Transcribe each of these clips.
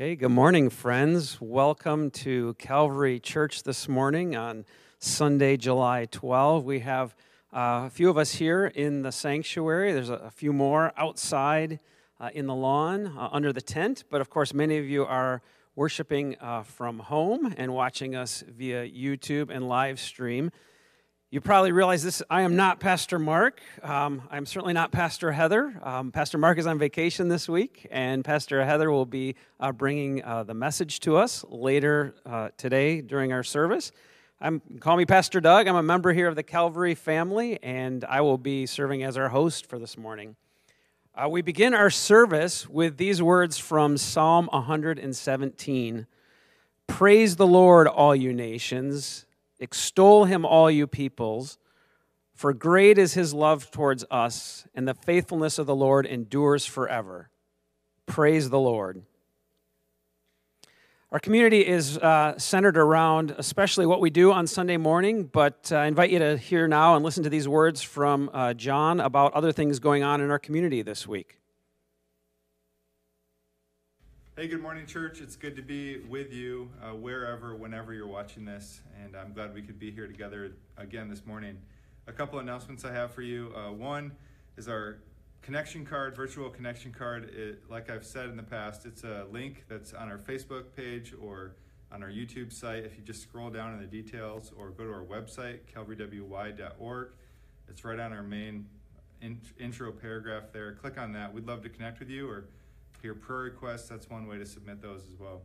Okay, good morning, friends. Welcome to Calvary Church this morning on Sunday, July 12. We have uh, a few of us here in the sanctuary. There's a, a few more outside uh, in the lawn uh, under the tent, but of course, many of you are worshiping uh, from home and watching us via YouTube and live stream. You probably realize this. I am not Pastor Mark. Um, I'm certainly not Pastor Heather. Um, Pastor Mark is on vacation this week, and Pastor Heather will be uh, bringing uh, the message to us later uh, today during our service. I'm call me Pastor Doug. I'm a member here of the Calvary family, and I will be serving as our host for this morning. Uh, we begin our service with these words from Psalm 117. Praise the Lord, all you nations. Extol him, all you peoples, for great is his love towards us, and the faithfulness of the Lord endures forever. Praise the Lord. Our community is uh, centered around especially what we do on Sunday morning, but uh, I invite you to hear now and listen to these words from uh, John about other things going on in our community this week. Hey, good morning, church. It's good to be with you uh, wherever, whenever you're watching this, and I'm glad we could be here together again this morning. A couple announcements I have for you. Uh, one is our connection card, virtual connection card. It, like I've said in the past, it's a link that's on our Facebook page or on our YouTube site. If you just scroll down in the details or go to our website, calvarywy.org, it's right on our main in, intro paragraph there. Click on that. We'd love to connect with you or your prayer requests, that's one way to submit those as well.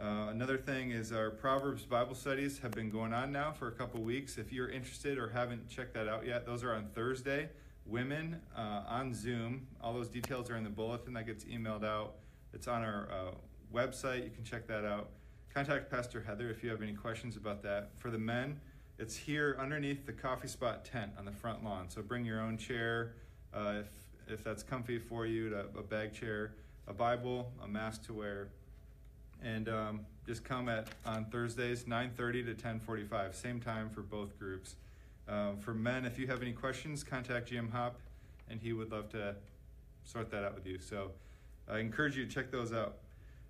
Uh, another thing is our Proverbs Bible studies have been going on now for a couple weeks. If you're interested or haven't checked that out yet, those are on Thursday. Women uh, on Zoom. All those details are in the bulletin that gets emailed out. It's on our uh, website. You can check that out. Contact Pastor Heather if you have any questions about that. For the men, it's here underneath the coffee spot tent on the front lawn. So bring your own chair. Uh, if if that's comfy for you, to, a bag chair, a Bible, a mask to wear, and um, just come at on Thursdays, 9:30 to 10:45, same time for both groups. Um, for men, if you have any questions, contact Jim Hop, and he would love to sort that out with you. So I encourage you to check those out.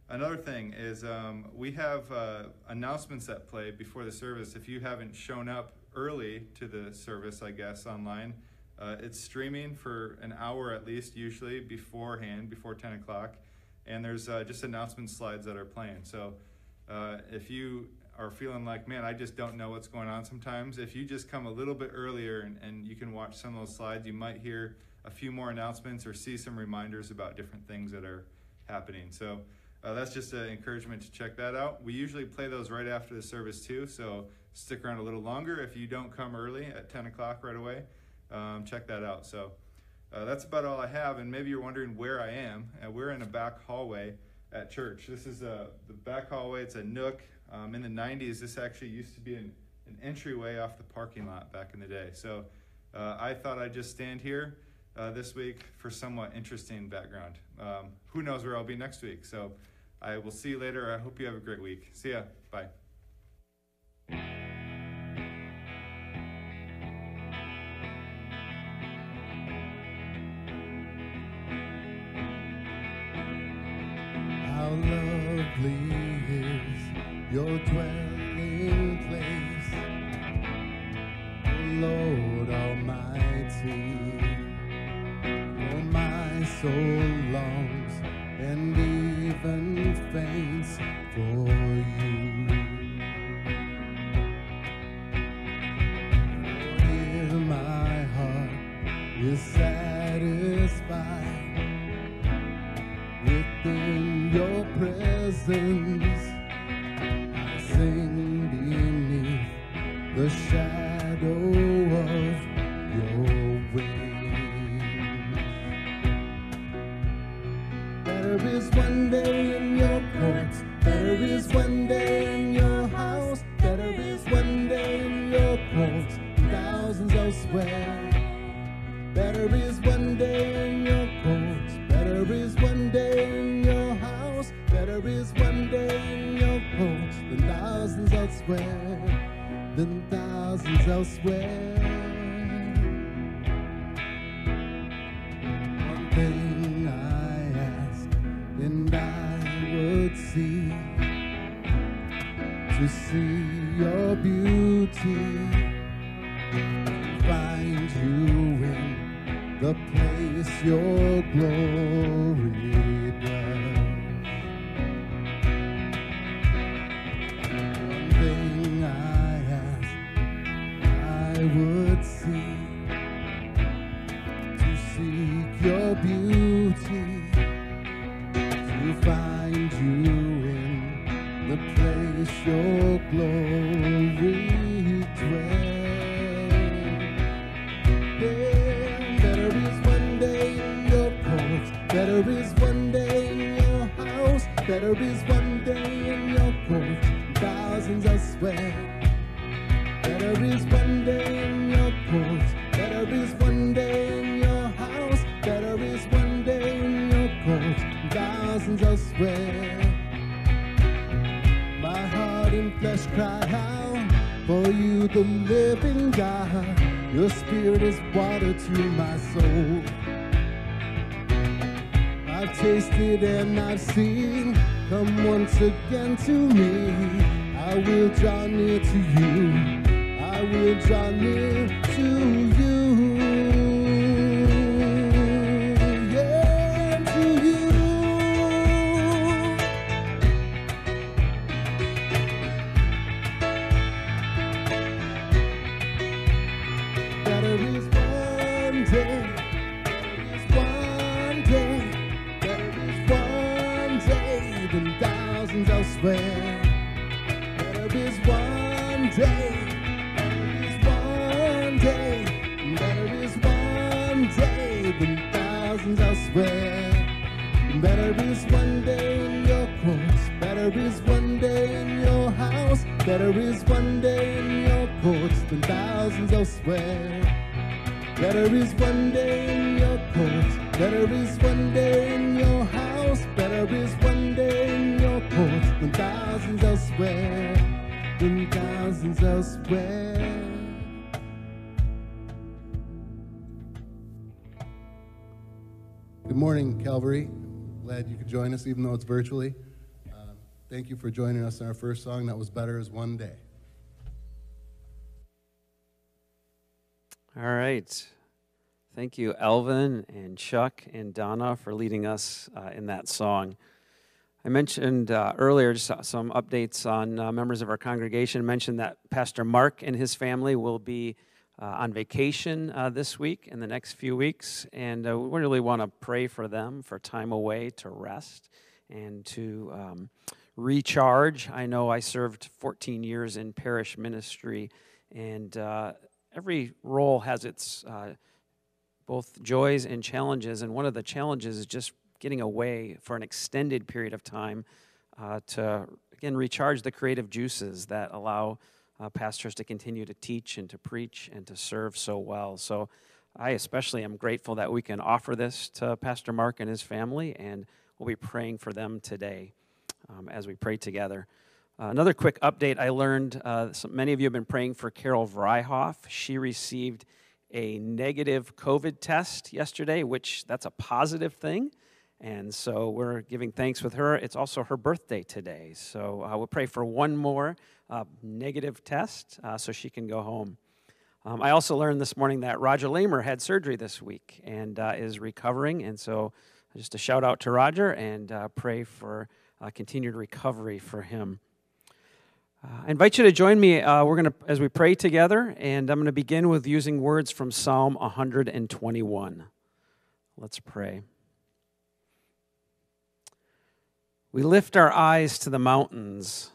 Another thing is um, we have uh, announcements that play before the service. If you haven't shown up early to the service, I guess online uh, it's streaming for an hour at least, usually beforehand, before 10 o'clock. And there's uh, just announcement slides that are playing. So uh, if you are feeling like, man, I just don't know what's going on sometimes, if you just come a little bit earlier and, and you can watch some of those slides, you might hear a few more announcements or see some reminders about different things that are happening. So uh, that's just an encouragement to check that out. We usually play those right after the service too, so stick around a little longer if you don't come early at 10 o'clock right away um, check that out. So uh, that's about all I have. And maybe you're wondering where I am. Uh, we're in a back hallway at church. This is a, the back hallway. It's a nook. Um, in the 90s, this actually used to be an, an entryway off the parking lot back in the day. So uh, I thought I'd just stand here uh, this week for somewhat interesting background. Um, who knows where I'll be next week? So I will see you later. I hope you have a great week. See ya. Bye. In thousands elsewhere. There is one day in your courts, better is one day in your house, better is one day in your courts than thousands elsewhere, than thousands elsewhere. Thousands elsewhere. Better is one day in your courts. Better is one day in your house. Better is one day in your courts. Thousands elsewhere. My heart and flesh cry out for you, the living God. Your spirit is water to my soul. I've tasted and I've seen. Come once again to me. I will draw near to you. I will draw near to you. Better is one day in your courts. Better is one day in your house. Better is one day in your courts than thousands elsewhere. Better is one day in your courts. Better is one day in your house. Better is one day in your courts than thousands elsewhere. Than thousands elsewhere. Good morning, Calvary. Glad you could join us, even though it's virtually. Um, thank you for joining us in our first song. That was Better Is One Day. All right. Thank you, Alvin and Chuck and Donna, for leading us uh, in that song. I mentioned uh, earlier just some updates on uh, members of our congregation. I mentioned that Pastor Mark and his family will be uh, on vacation uh, this week and the next few weeks, and uh, we really want to pray for them for time away to rest and to um, recharge. I know I served 14 years in parish ministry, and uh, every role has its uh, both joys and challenges. And one of the challenges is just getting away for an extended period of time uh, to, again, recharge the creative juices that allow uh, pastors to continue to teach and to preach and to serve so well. So I especially am grateful that we can offer this to Pastor Mark and his family, and we'll be praying for them today um, as we pray together. Uh, another quick update I learned uh, many of you have been praying for Carol Vryhoff. She received a negative COVID test yesterday, which that's a positive thing. And so we're giving thanks with her. It's also her birthday today. So uh, we'll pray for one more uh, negative test uh, so she can go home. Um, I also learned this morning that Roger Lamer had surgery this week and uh, is recovering. And so just a shout out to Roger and uh, pray for uh, continued recovery for him. Uh, I invite you to join me. Uh, we're going to as we pray together, and I'm going to begin with using words from Psalm 121. Let's pray. We lift our eyes to the mountains,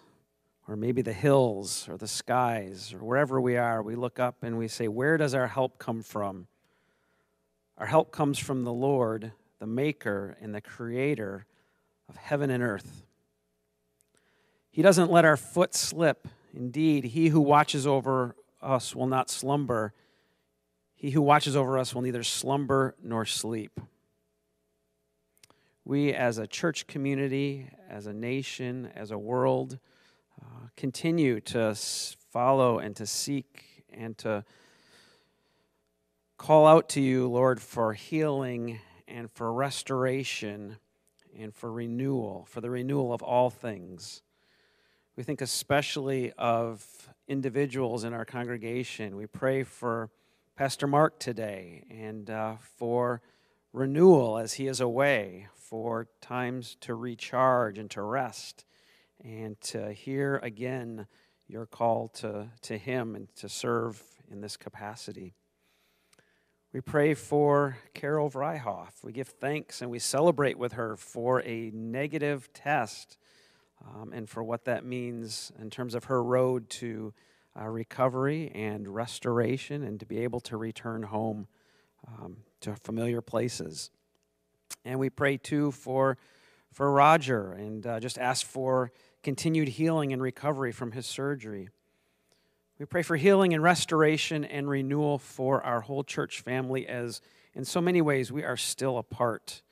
or maybe the hills, or the skies, or wherever we are. We look up and we say, Where does our help come from? Our help comes from the Lord, the Maker and the Creator of heaven and earth. He doesn't let our foot slip. Indeed, he who watches over us will not slumber. He who watches over us will neither slumber nor sleep. We, as a church community, as a nation, as a world, continue to follow and to seek and to call out to you, Lord, for healing and for restoration and for renewal, for the renewal of all things. We think especially of individuals in our congregation. We pray for Pastor Mark today and uh, for renewal as he is away, for times to recharge and to rest, and to hear again your call to, to him and to serve in this capacity. We pray for Carol Vryhoff. We give thanks and we celebrate with her for a negative test um, and for what that means in terms of her road to uh, recovery and restoration and to be able to return home um, to familiar places. And we pray too for, for Roger and uh, just ask for continued healing and recovery from his surgery. We pray for healing and restoration and renewal for our whole church family, as in so many ways we are still apart.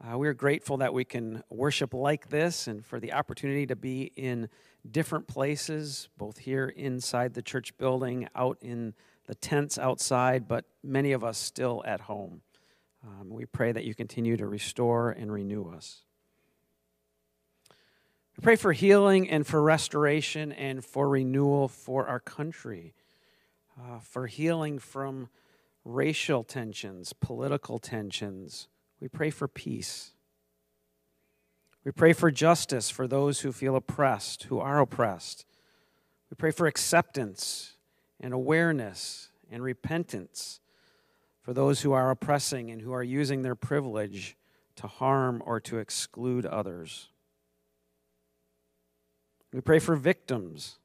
Uh, we are grateful that we can worship like this and for the opportunity to be in different places, both here inside the church building, out in the tents outside, but many of us still at home. Um, we pray that you continue to restore and renew us. We pray for healing and for restoration and for renewal for our country, uh, for healing from racial tensions, political tensions. We pray for peace. We pray for justice for those who feel oppressed, who are oppressed. We pray for acceptance and awareness and repentance for those who are oppressing and who are using their privilege to harm or to exclude others. We pray for victims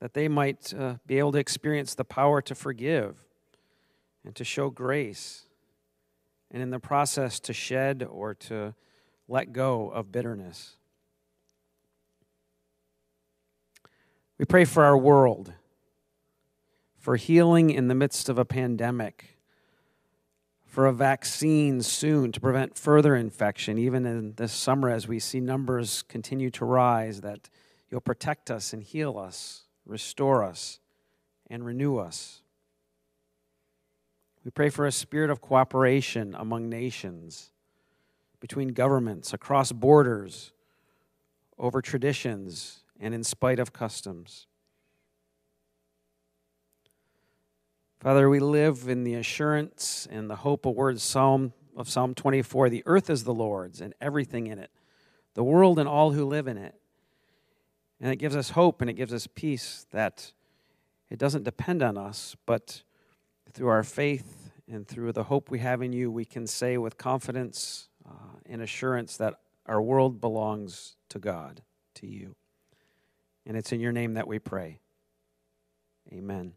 that they might uh, be able to experience the power to forgive and to show grace, and in the process to shed or to let go of bitterness. We pray for our world, for healing in the midst of a pandemic, for a vaccine soon to prevent further infection, even in this summer as we see numbers continue to rise, that you'll protect us and heal us, restore us, and renew us. We pray for a spirit of cooperation among nations between governments, across borders, over traditions, and in spite of customs. Father, we live in the assurance and the hope of words Psalm of Psalm 24. The earth is the Lord's and everything in it, the world and all who live in it. And it gives us hope and it gives us peace that it doesn't depend on us, but through our faith and through the hope we have in you, we can say with confidence uh, and assurance that our world belongs to God, to you. And it's in your name that we pray. Amen.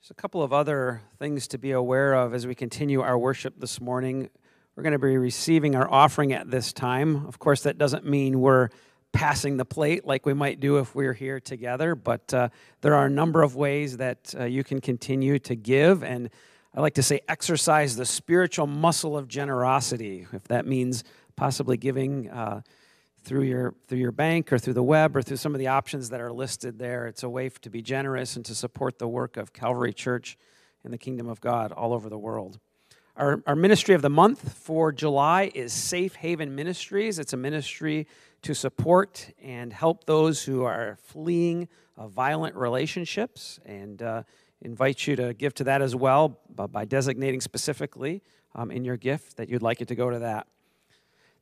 There's a couple of other things to be aware of as we continue our worship this morning. We're going to be receiving our offering at this time. Of course, that doesn't mean we're passing the plate like we might do if we are here together, but uh, there are a number of ways that uh, you can continue to give and I like to say exercise the spiritual muscle of generosity, if that means possibly giving uh, through your through your bank or through the web or through some of the options that are listed there. It's a way to be generous and to support the work of Calvary Church and the kingdom of God all over the world. Our, our ministry of the month for July is Safe Haven Ministries. It's a ministry to support and help those who are fleeing uh, violent relationships and uh, invite you to give to that as well by designating specifically um, in your gift that you'd like it to go to that.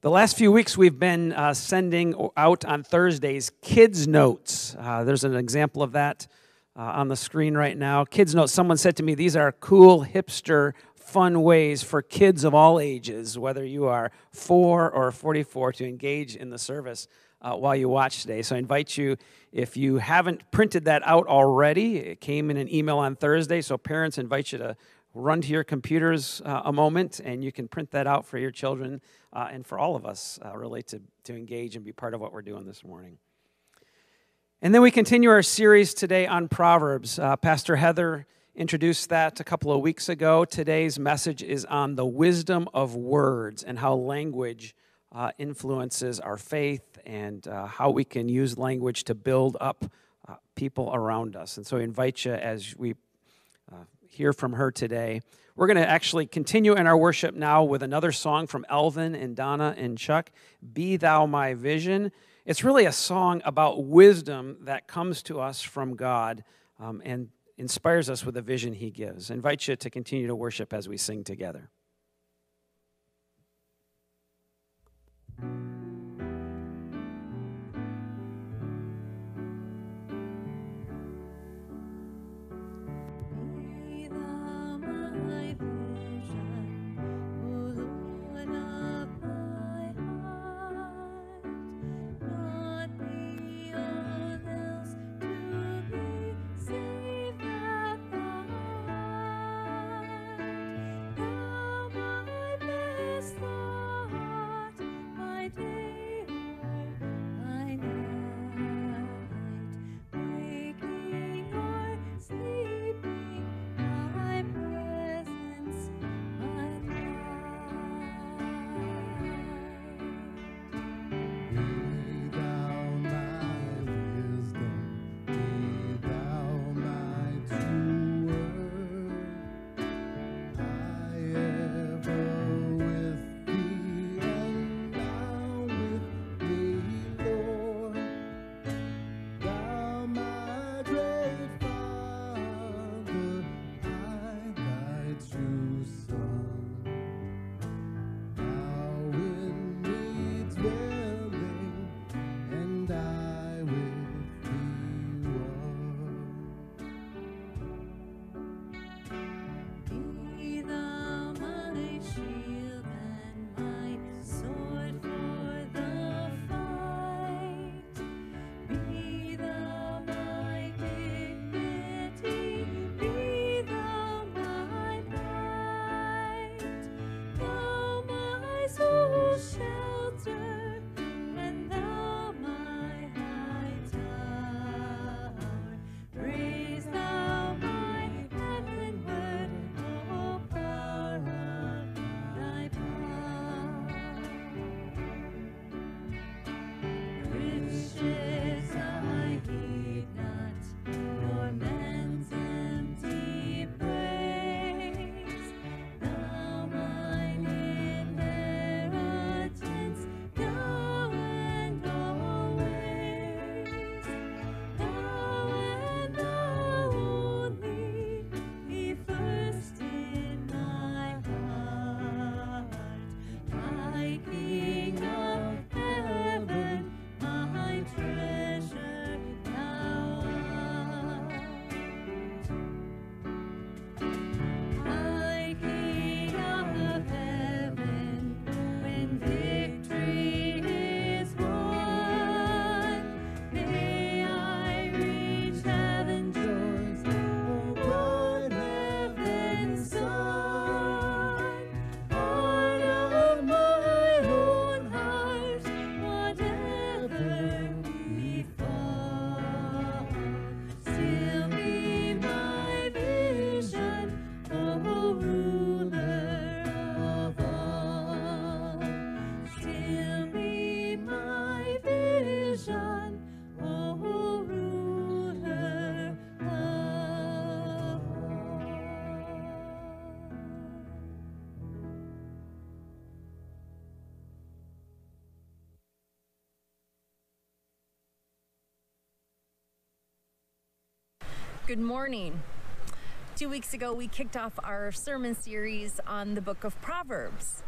The last few weeks, we've been uh, sending out on Thursdays kids' notes. Uh, there's an example of that uh, on the screen right now. Kids' notes. Someone said to me, These are cool, hipster, fun ways for kids of all ages, whether you are four or 44, to engage in the service uh, while you watch today. So I invite you, if you haven't printed that out already, it came in an email on Thursday. So parents invite you to run to your computers uh, a moment and you can print that out for your children uh, and for all of us, uh, really, to, to engage and be part of what we're doing this morning. And then we continue our series today on Proverbs. Uh, Pastor Heather introduced that a couple of weeks ago. Today's message is on the wisdom of words and how language uh, influences our faith and uh, how we can use language to build up uh, people around us. And so I invite you as we hear from her today. We're going to actually continue in our worship now with another song from Alvin and Donna and Chuck Be Thou My Vision. It's really a song about wisdom that comes to us from God um, and inspires us with the vision He gives. I invite you to continue to worship as we sing together. Good morning. Two weeks ago, we kicked off our sermon series on the book of Proverbs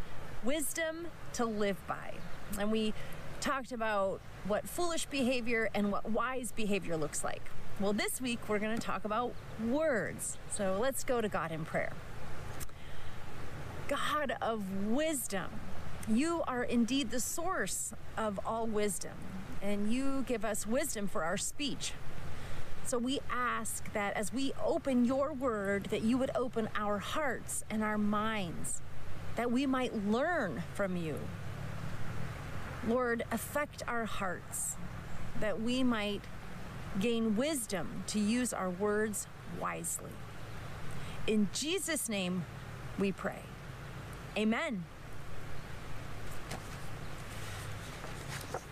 wisdom to live by. And we talked about what foolish behavior and what wise behavior looks like. Well, this week, we're going to talk about words. So let's go to God in prayer. God of wisdom, you are indeed the source of all wisdom, and you give us wisdom for our speech, so we ask that as we open your word, that you would open our hearts and our minds, that we might learn from you. Lord, affect our hearts, that we might gain wisdom to use our words wisely. In Jesus' name we pray. Amen.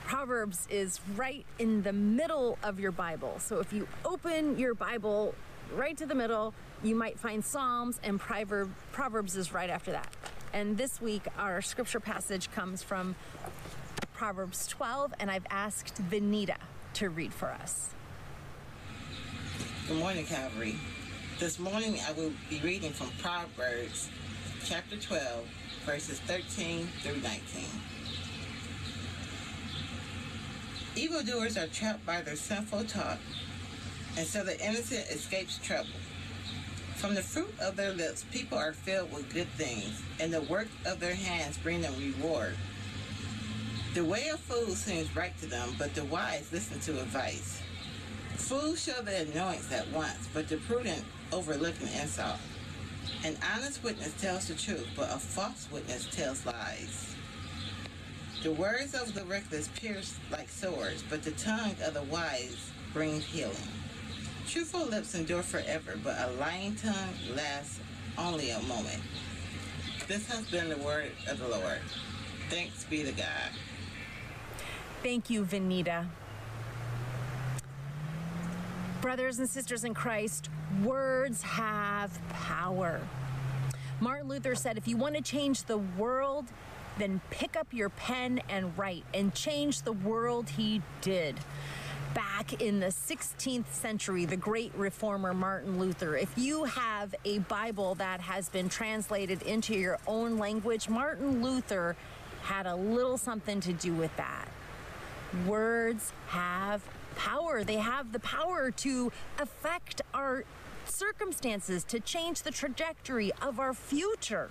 Proverbs is right in the middle of your Bible. So if you open your Bible right to the middle, you might find Psalms and Proverb, Proverbs is right after that. And this week, our scripture passage comes from Proverbs 12, and I've asked Venita to read for us. Good morning, Calvary. This morning I will be reading from Proverbs chapter 12, verses 13 through 19. Evildoers are trapped by their sinful talk, and so the innocent escapes trouble. From the fruit of their lips, people are filled with good things, and the work of their hands bring them reward. The way of fools seems right to them, but the wise listen to advice. Fools show their annoyance at once, but the prudent overlook an insult. An honest witness tells the truth, but a false witness tells lies. The words of the reckless pierce like swords, but the tongue of the wise brings healing. Truthful lips endure forever, but a lying tongue lasts only a moment. This has been the word of the Lord. Thanks be to God. Thank you, Venita. Brothers and sisters in Christ, words have power. Martin Luther said, if you want to change the world, then pick up your pen and write. And change the world he did. Back in the 16th century, the great reformer Martin Luther. If you have a Bible that has been translated into your own language, Martin Luther had a little something to do with that. Words have power. They have the power to affect our circumstances, to change the trajectory of our future.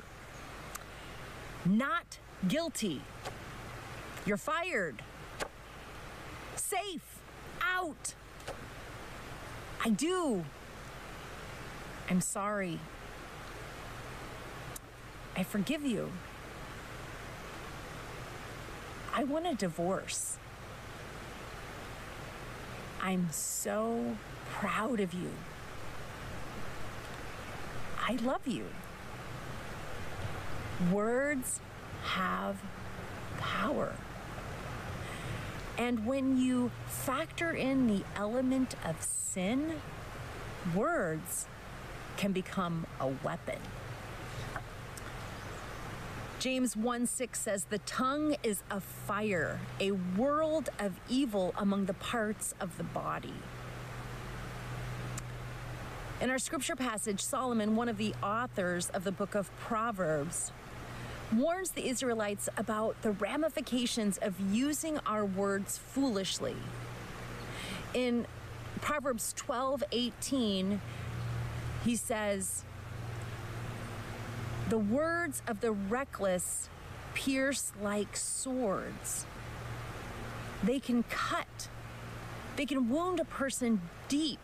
Not guilty. You're fired. Safe. Out. I do. I'm sorry. I forgive you. I want a divorce. I'm so proud of you. I love you. Words have power. And when you factor in the element of sin, words can become a weapon. James 1 6 says, The tongue is a fire, a world of evil among the parts of the body. In our scripture passage, Solomon, one of the authors of the book of Proverbs, warns the Israelites about the ramifications of using our words foolishly. In Proverbs 12 18, he says, The words of the reckless pierce like swords. They can cut, they can wound a person deep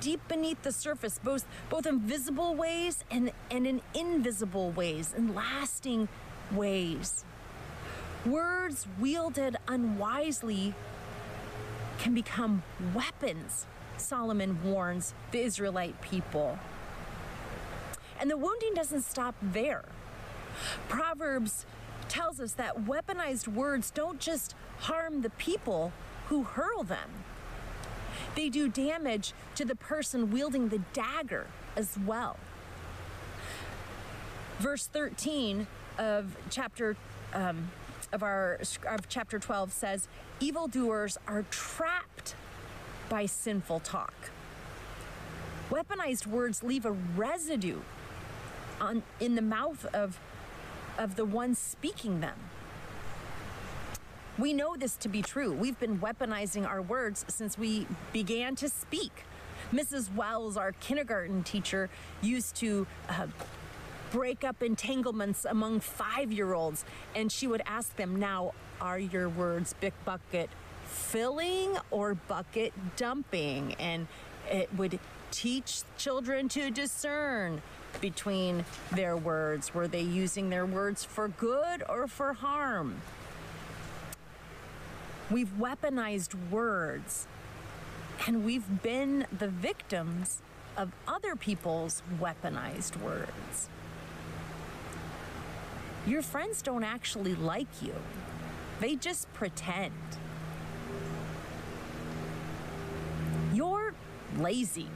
deep beneath the surface, both both in visible ways and, and in invisible ways, in lasting ways. Words wielded unwisely can become weapons, Solomon warns the Israelite people. And the wounding doesn't stop there. Proverbs tells us that weaponized words don't just harm the people who hurl them they do damage to the person wielding the dagger as well. Verse 13 of chapter um, of our of chapter 12 says, "Evildoers are trapped by sinful talk." Weaponized words leave a residue on in the mouth of of the one speaking them. We know this to be true. We've been weaponizing our words since we began to speak. Mrs. Wells, our kindergarten teacher, used to uh, break up entanglements among five year olds, and she would ask them, Now, are your words big bucket filling or bucket dumping? And it would teach children to discern between their words. Were they using their words for good or for harm? We've weaponized words, and we've been the victims of other people's weaponized words. Your friends don't actually like you, they just pretend. You're lazy.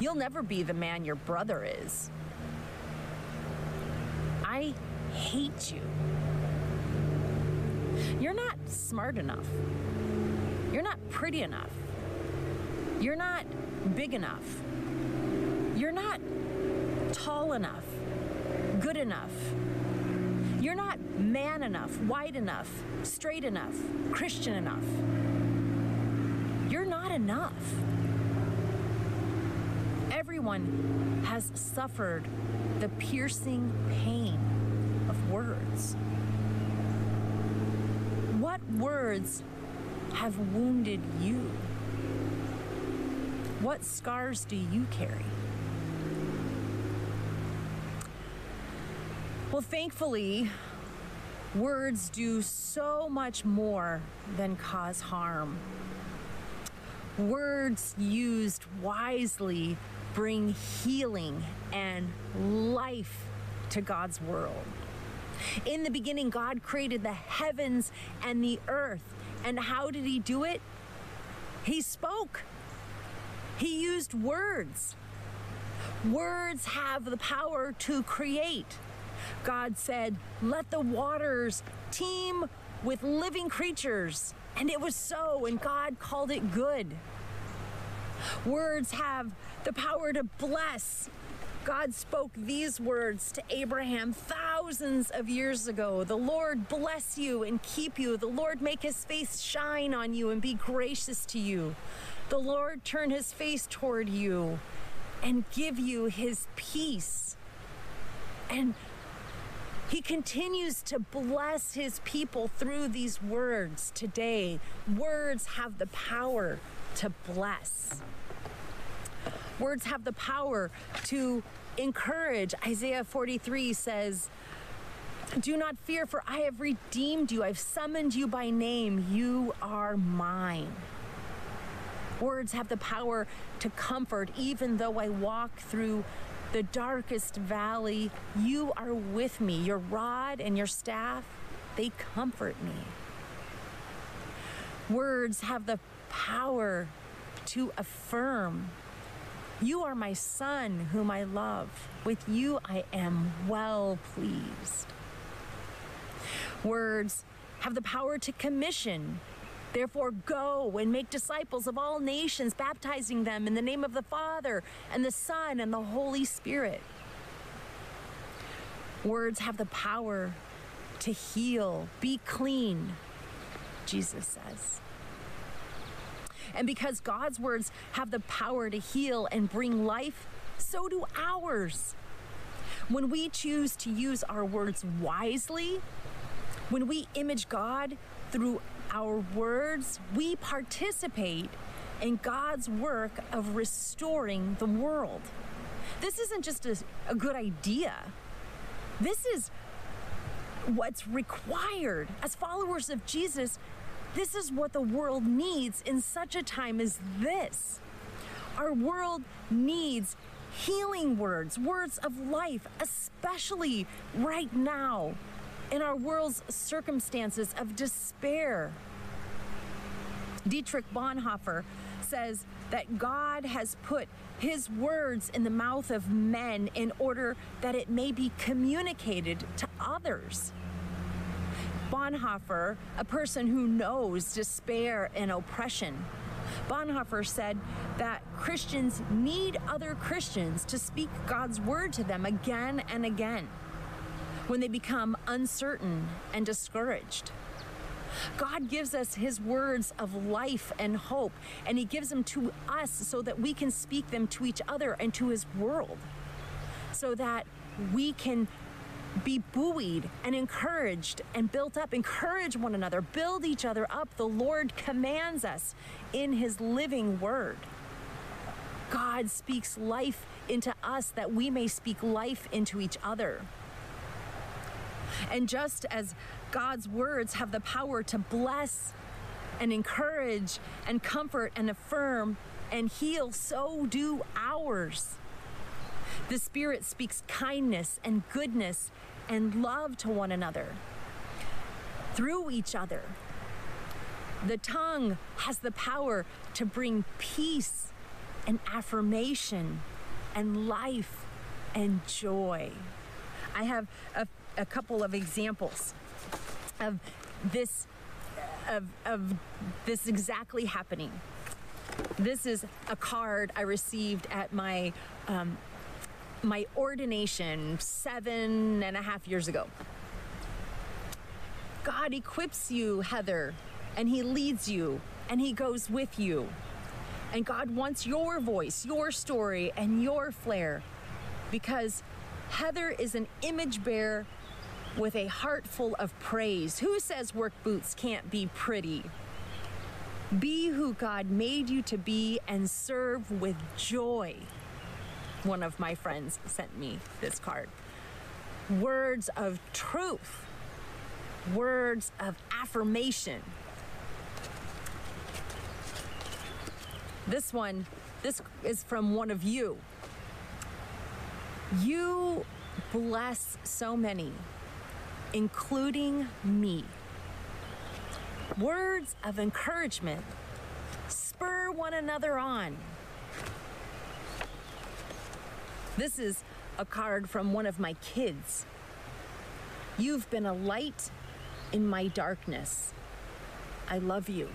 You'll never be the man your brother is. I hate you. You're not smart enough. You're not pretty enough. You're not big enough. You're not tall enough, good enough. You're not man enough, white enough, straight enough, Christian enough. You're not enough. Everyone has suffered the piercing pain of words. Words have wounded you? What scars do you carry? Well, thankfully, words do so much more than cause harm. Words used wisely bring healing and life to God's world. In the beginning, God created the heavens and the earth. And how did He do it? He spoke, He used words. Words have the power to create. God said, Let the waters teem with living creatures. And it was so, and God called it good. Words have the power to bless. God spoke these words to Abraham thousands of years ago. The Lord bless you and keep you. The Lord make his face shine on you and be gracious to you. The Lord turn his face toward you and give you his peace. And he continues to bless his people through these words today. Words have the power to bless. Words have the power to encourage. Isaiah 43 says, Do not fear, for I have redeemed you. I've summoned you by name. You are mine. Words have the power to comfort, even though I walk through the darkest valley. You are with me. Your rod and your staff, they comfort me. Words have the power to affirm. You are my son, whom I love. With you I am well pleased. Words have the power to commission. Therefore, go and make disciples of all nations, baptizing them in the name of the Father and the Son and the Holy Spirit. Words have the power to heal, be clean, Jesus says. And because God's words have the power to heal and bring life, so do ours. When we choose to use our words wisely, when we image God through our words, we participate in God's work of restoring the world. This isn't just a, a good idea. This is what's required as followers of Jesus this is what the world needs in such a time as this. Our world needs healing words, words of life, especially right now in our world's circumstances of despair. Dietrich Bonhoeffer says that God has put his words in the mouth of men in order that it may be communicated to others. Bonhoeffer, a person who knows despair and oppression, Bonhoeffer said that Christians need other Christians to speak God's word to them again and again when they become uncertain and discouraged. God gives us his words of life and hope, and he gives them to us so that we can speak them to each other and to his world, so that we can be buoyed and encouraged and built up. Encourage one another, build each other up. The Lord commands us in His living word. God speaks life into us that we may speak life into each other. And just as God's words have the power to bless and encourage and comfort and affirm and heal, so do ours. The Spirit speaks kindness and goodness and love to one another through each other. The tongue has the power to bring peace and affirmation and life and joy. I have a, a couple of examples of this of, of this exactly happening. This is a card I received at my um, my ordination seven and a half years ago. God equips you, Heather, and He leads you, and He goes with you. And God wants your voice, your story, and your flair because Heather is an image bearer with a heart full of praise. Who says work boots can't be pretty? Be who God made you to be and serve with joy. One of my friends sent me this card. Words of truth, words of affirmation. This one, this is from one of you. You bless so many, including me. Words of encouragement spur one another on. This is a card from one of my kids. You've been a light in my darkness. I love you.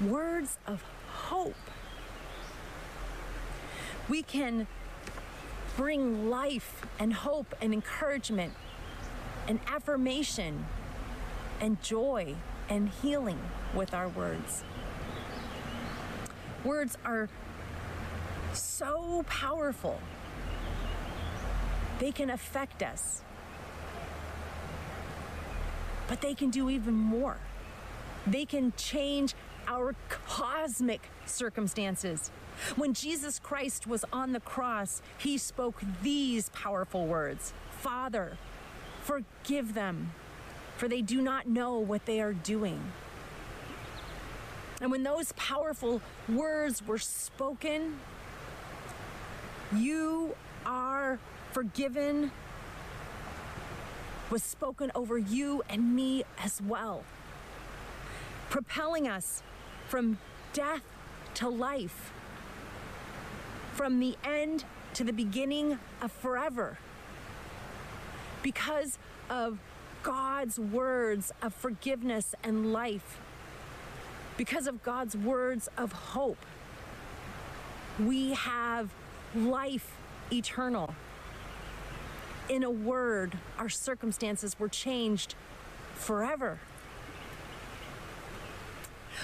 Words of hope. We can bring life and hope and encouragement and affirmation and joy and healing with our words. Words are so powerful. They can affect us. But they can do even more. They can change our cosmic circumstances. When Jesus Christ was on the cross, he spoke these powerful words Father, forgive them, for they do not know what they are doing. And when those powerful words were spoken, you are forgiven, was spoken over you and me as well, propelling us from death to life, from the end to the beginning of forever. Because of God's words of forgiveness and life, because of God's words of hope, we have life eternal. In a word, our circumstances were changed forever.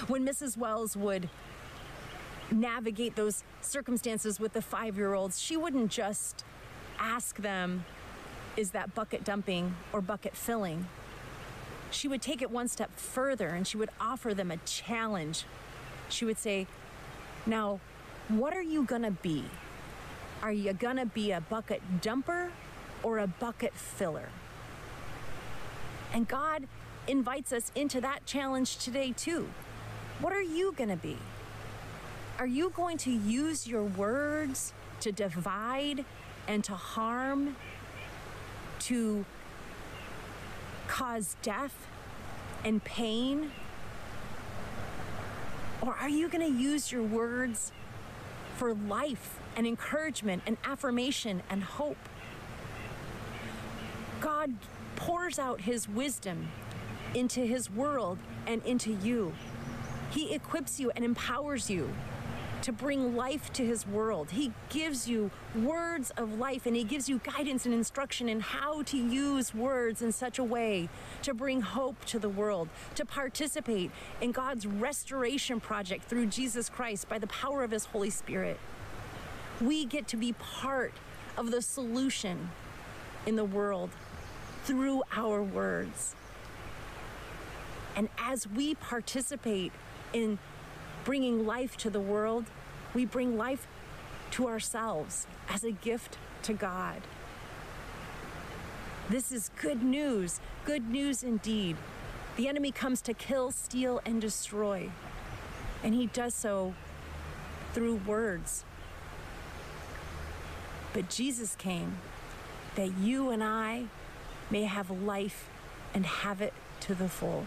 When Mrs. Wells would navigate those circumstances with the five year olds, she wouldn't just ask them, Is that bucket dumping or bucket filling? She would take it one step further and she would offer them a challenge. She would say, Now, what are you gonna be? Are you gonna be a bucket dumper or a bucket filler? And God invites us into that challenge today, too. What are you gonna be? Are you going to use your words to divide and to harm, to cause death and pain? Or are you going to use your words for life and encouragement and affirmation and hope? God pours out his wisdom into his world and into you. He equips you and empowers you to bring life to his world. He gives you words of life and he gives you guidance and instruction in how to use words in such a way to bring hope to the world, to participate in God's restoration project through Jesus Christ by the power of his Holy Spirit. We get to be part of the solution in the world through our words. And as we participate in bringing life to the world, we bring life to ourselves as a gift to God. This is good news, good news indeed. The enemy comes to kill, steal, and destroy, and he does so through words. But Jesus came that you and I may have life and have it to the full.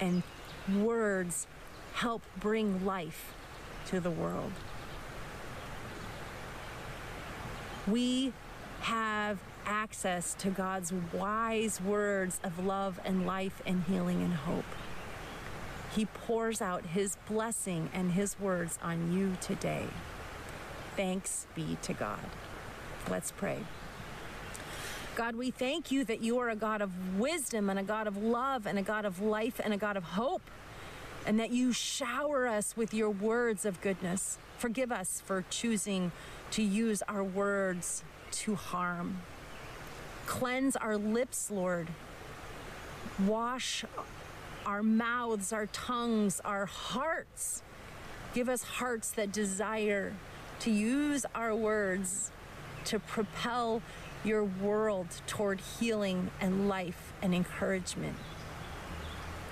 And words help bring life to the world. We have access to God's wise words of love and life and healing and hope. He pours out his blessing and his words on you today. Thanks be to God. Let's pray. God, we thank you that you are a God of wisdom and a God of love and a God of life and a God of hope, and that you shower us with your words of goodness. Forgive us for choosing to use our words to harm. Cleanse our lips, Lord. Wash our mouths, our tongues, our hearts. Give us hearts that desire to use our words to propel your world toward healing and life and encouragement.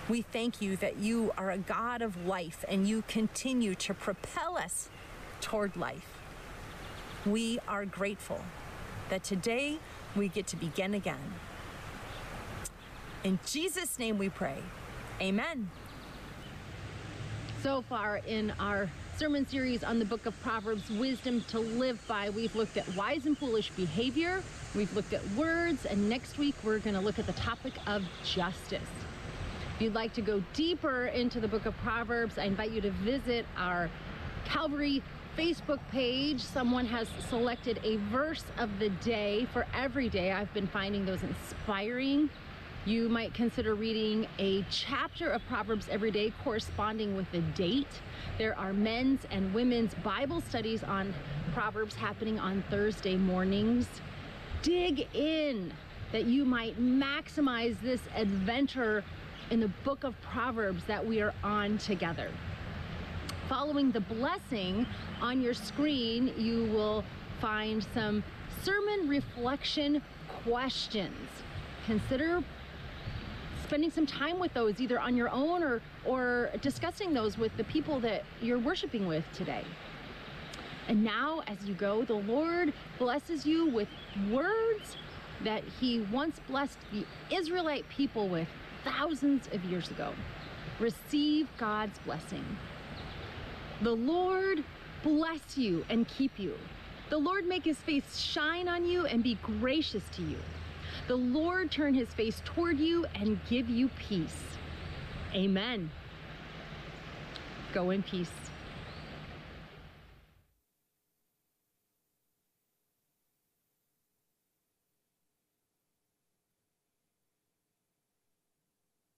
We thank you that you are a God of life and you continue to propel us toward life. We are grateful that today we get to begin again. In Jesus' name we pray. Amen. So far in our sermon series on the book of Proverbs, Wisdom to Live By, we've looked at wise and foolish behavior, we've looked at words, and next week we're going to look at the topic of justice. If you'd like to go deeper into the book of Proverbs, I invite you to visit our Calvary Facebook page. Someone has selected a verse of the day for every day. I've been finding those inspiring. You might consider reading a chapter of Proverbs every day corresponding with the date. There are men's and women's Bible studies on Proverbs happening on Thursday mornings. Dig in that you might maximize this adventure in the book of Proverbs that we are on together. Following the blessing on your screen, you will find some sermon reflection questions. Consider spending some time with those either on your own or or discussing those with the people that you're worshiping with today. And now as you go, the Lord blesses you with words that he once blessed the Israelite people with thousands of years ago. Receive God's blessing. The Lord bless you and keep you. The Lord make his face shine on you and be gracious to you. The Lord turn his face toward you and give you peace. Amen. Go in peace.